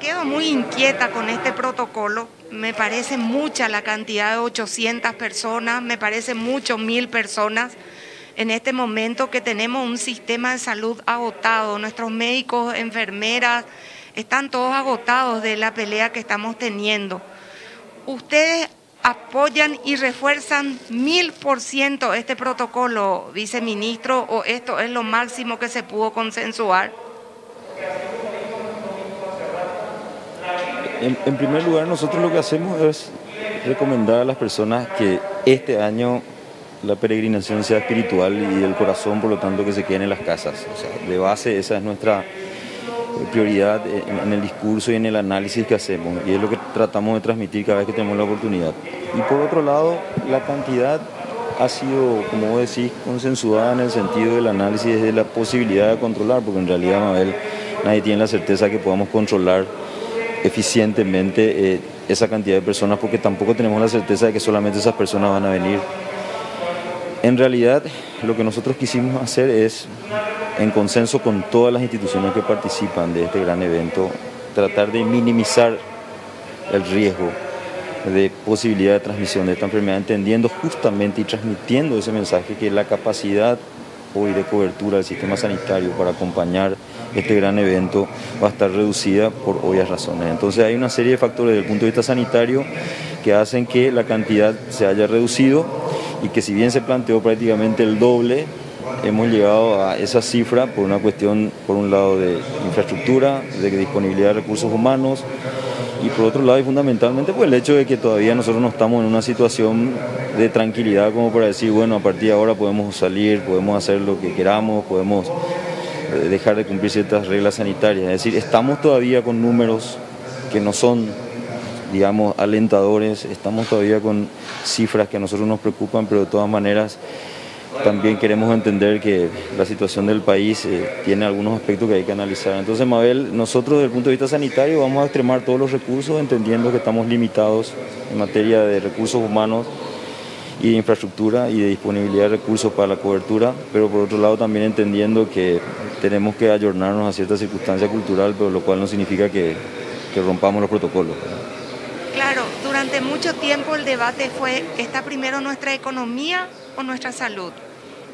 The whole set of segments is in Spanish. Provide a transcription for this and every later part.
quedo muy inquieta con este protocolo. Me parece mucha la cantidad de 800 personas, me parece mucho mil personas en este momento que tenemos un sistema de salud agotado. Nuestros médicos, enfermeras, están todos agotados de la pelea que estamos teniendo. Ustedes apoyan y refuerzan mil por ciento este protocolo, viceministro, o esto es lo máximo que se pudo consensuar? En, primer lugar, nosotros lo que hacemos es recomendar a las personas que este año la peregrinación sea espiritual y el corazón, por lo tanto, que se queden en las casas. O sea, de base, esa es nuestra prioridad en, el discurso y en el análisis que hacemos y es lo que tratamos de transmitir cada vez que tenemos la oportunidad. Y por otro lado, la cantidad ha sido, como decís, consensuada en el sentido del análisis de la posibilidad de controlar, porque en realidad, Mabel, nadie tiene la certeza que podamos controlar eficientemente eh, esa cantidad de personas, porque tampoco tenemos la certeza de que solamente esas personas van a venir. En realidad, lo que nosotros quisimos hacer es en consenso con todas las instituciones que participan de este gran evento, tratar de minimizar el riesgo de posibilidad de transmisión de esta enfermedad, entendiendo justamente y transmitiendo ese mensaje que la capacidad hoy de cobertura del sistema sanitario para acompañar este gran evento va a estar reducida por obvias razones. Entonces hay una serie de factores desde el punto de vista sanitario que hacen que la cantidad se haya reducido y que si bien se planteó prácticamente el doble, hemos llegado a esa cifra por una cuestión, por un lado, de infraestructura, de disponibilidad de recursos humanos y por otro lado, y fundamentalmente, pues el hecho de que todavía nosotros no estamos en una situación de tranquilidad como para decir, bueno, a partir de ahora podemos salir, podemos hacer lo que queramos, podemos eh, dejar de cumplir ciertas reglas sanitarias. Es decir, estamos todavía con números que no son, digamos, alentadores, estamos todavía con cifras que a nosotros nos preocupan, pero de todas maneras también queremos entender que la situación del país eh, tiene algunos aspectos que hay que analizar. Entonces, Mabel, nosotros desde el punto de vista sanitario vamos a extremar todos los recursos, entendiendo que estamos limitados en materia de recursos humanos y de infraestructura y de disponibilidad de recursos para la cobertura, pero por otro lado también entendiendo que tenemos que ayornarnos a cierta circunstancia cultural, pero lo cual no significa que, que rompamos los protocolos. Claro, durante mucho tiempo el debate fue, ¿está primero nuestra economía nuestra salud?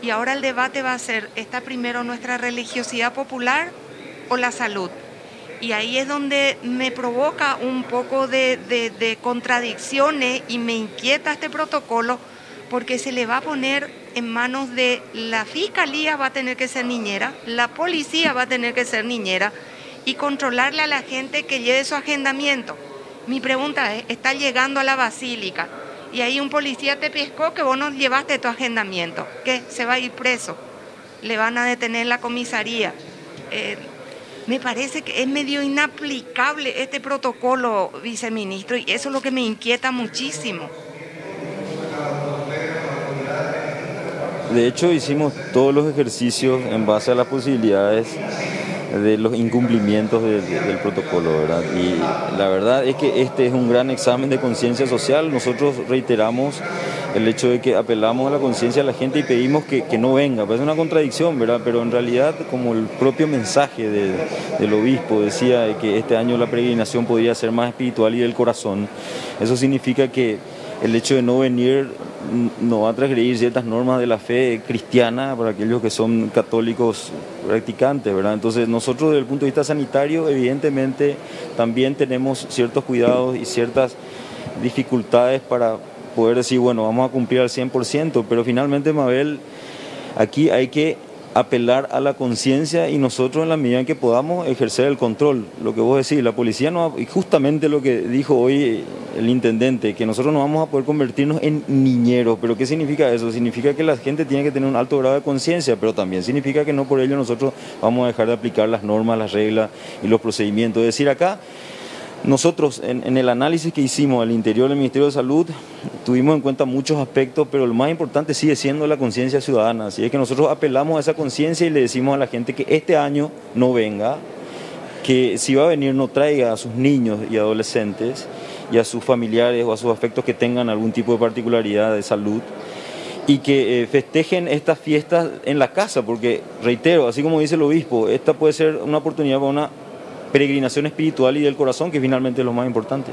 Y ahora el debate va a ser, ¿está primero nuestra religiosidad popular o la salud? Y ahí es donde me provoca un poco de, contradicciones y me inquieta este protocolo porque se le va a poner en manos de la fiscalía va a tener que ser niñera, la policía va a tener que ser niñera y controlarle a la gente que lleve su agendamiento. Mi pregunta es, está llegando a la basílica y ahí un policía te pescó que vos no llevaste tu agendamiento. ¿Qué? Se va a ir preso. Le van a detener la comisaría. Eh, me parece que es medio inaplicable este protocolo, viceministro, y eso es lo que me inquieta muchísimo. De hecho, hicimos todos los ejercicios en base a las posibilidades de los incumplimientos del protocolo, ¿verdad? Y la verdad es que este es un gran examen de conciencia social. Nosotros reiteramos el hecho de que apelamos a la conciencia de la gente y pedimos que, que no venga. Parece una contradicción, ¿verdad? Pero en realidad, como el propio mensaje del obispo decía que este año la peregrinación podría ser más espiritual y del corazón, eso significa que el hecho de no venir no va a transgredir ciertas normas de la fe cristiana para aquellos que son católicos practicantes, ¿verdad? Entonces nosotros desde el punto de vista sanitario evidentemente también tenemos ciertos cuidados y ciertas dificultades para poder decir, bueno, vamos a cumplir al 100%, pero finalmente, Mabel, aquí hay que apelar a la conciencia y nosotros en la medida en que podamos ejercer el control. Lo que vos decís, la policía no y justamente lo que dijo hoy el intendente, que nosotros no vamos a poder convertirnos en niñeros. ¿Pero qué significa eso? Significa que la gente tiene que tener un alto grado de conciencia, pero también significa que no por ello nosotros vamos a dejar de aplicar las normas, las reglas y los procedimientos. Es decir, acá nosotros, en, el análisis que hicimos al interior del Ministerio de Salud, tuvimos en cuenta muchos aspectos, pero lo más importante sigue siendo la conciencia ciudadana. Así es que nosotros apelamos a esa conciencia y le decimos a la gente que este año no venga, que si va a venir no traiga a sus niños y adolescentes y a sus familiares o a sus afectos que tengan algún tipo de particularidad de salud y que eh, festejen estas fiestas en la casa, porque reitero, así como dice el obispo, esta puede ser una oportunidad para una peregrinación espiritual y del corazón, que finalmente es lo más importante.